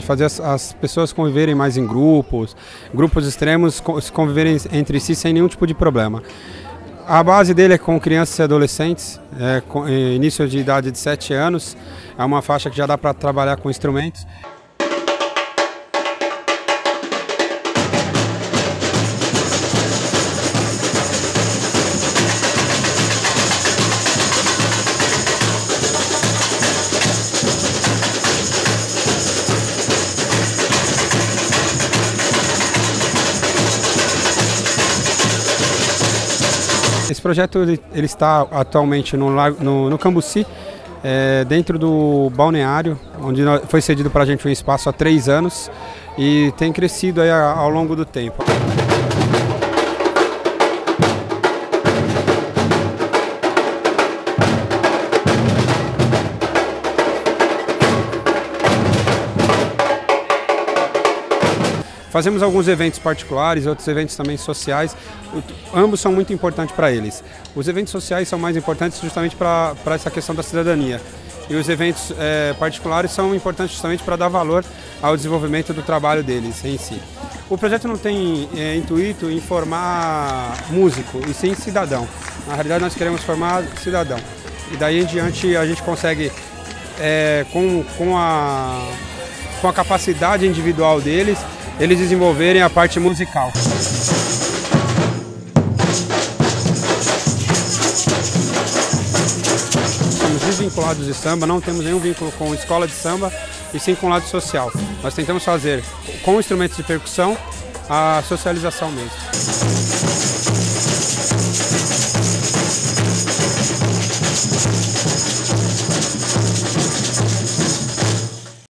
Fazer as, as, pessoas conviverem mais em grupos, grupos extremos, conviverem entre si sem nenhum tipo de problema. A base dele é com crianças e adolescentes, é, com, é, início de idade de 7 anos, é uma faixa que já dá para trabalhar com instrumentos. Esse projeto ele, ele está atualmente no, no, no Cambuci, é, dentro do balneário, onde foi cedido para a gente um espaço há três anos e tem crescido aí ao longo do tempo. Fazemos alguns eventos particulares, outros eventos também sociais. Ambos são muito importantes para eles. Os eventos sociais são mais importantes justamente para essa questão da cidadania. E os eventos é, particulares são importantes justamente para dar valor ao desenvolvimento do trabalho deles em si. O projeto não tem é, intuito em formar músico, e sim cidadão. Na realidade, nós queremos formar cidadão. E daí em diante a gente consegue, é, com, com, a, com a capacidade individual deles, eles desenvolverem a parte musical. Somos desvinculados de samba, não temos nenhum vínculo com escola de samba e sim com o lado social. Nós tentamos fazer com instrumentos de percussão a socialização mesmo.